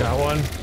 Got one.